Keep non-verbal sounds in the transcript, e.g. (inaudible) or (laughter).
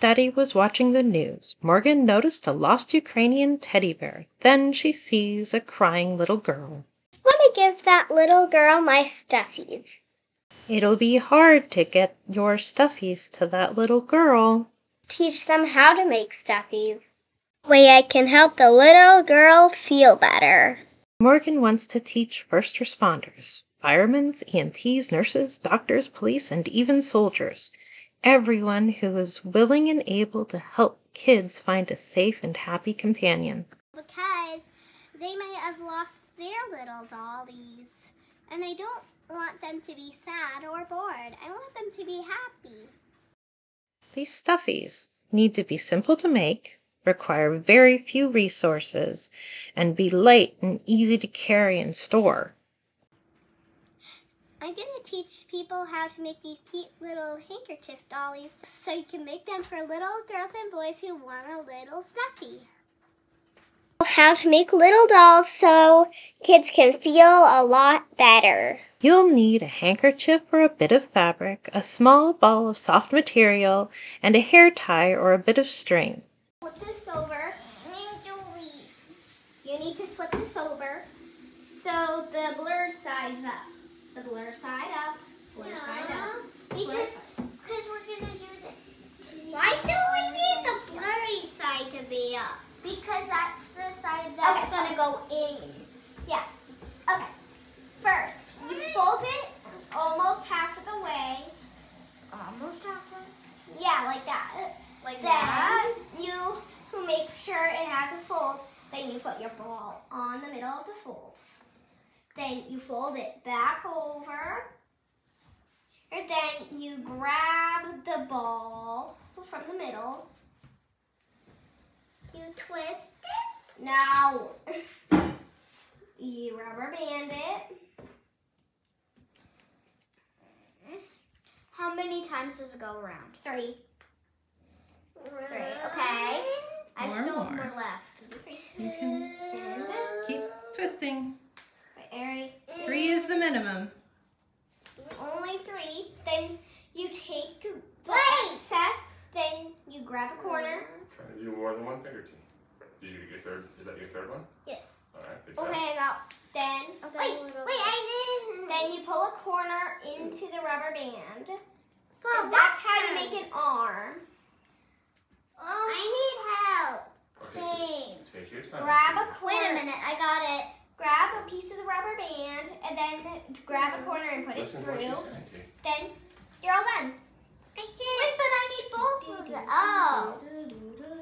Daddy was watching the news, Morgan noticed the lost Ukrainian teddy bear. Then she sees a crying little girl. Want to give that little girl my stuffies. It'll be hard to get your stuffies to that little girl. Teach them how to make stuffies. Way I can help the little girl feel better. Morgan wants to teach first responders firemen, EMTs, nurses, doctors, police, and even soldiers. Everyone who is willing and able to help kids find a safe and happy companion. Because they may have lost their little dollies. And I don't want them to be sad or bored. I want them to be happy. These stuffies need to be simple to make, require very few resources, and be light and easy to carry and store. I'm going to teach people how to make these cute little handkerchief dollies so you can make them for little girls and boys who want a little stuffy. How to make little dolls so kids can feel a lot better. You'll need a handkerchief or a bit of fabric, a small ball of soft material, and a hair tie or a bit of string. Flip this over. You need to flip this over so the blurred side's up. The blur side up. Blur Yeah. side up. Because Blur side. because we're gonna do this. Why do we need the blurry side to be up? Because that's the side that's Okay. gonna go in. Yeah. Okay. First, you fold it almost half of the way. Almost halfway. Yeah, like that. Like Then that. you make sure it has a fold. Then you put your ball on the middle of the fold. Then you fold it back over. And then you grab the ball from the middle. You twist it. Now (laughs) you rubber band it. How many times does it go around? Three. Three. Okay. I still have more. more left. You can And keep twisting. Ari, Three is the minimum. only three. Then you take the Wait! excess. Then you grab a corner. Trying to do more than one figure team. Did you get your third? Is that your third one? Yes. All right. Good job. Okay, I got. Then oh, Okay, wait, wait, I didn't. Then you pull a corner into the rubber band. For And that's how you make an arm. Oh, I need help. Okay, Same. Take your time. Grab a corner. Wait a minute. I got it. Grab a piece of the rubber band and then grab a corner and put Listen it to what through. she's saying, Then you're all done. I can't. Wait, but I need both of them. Oh.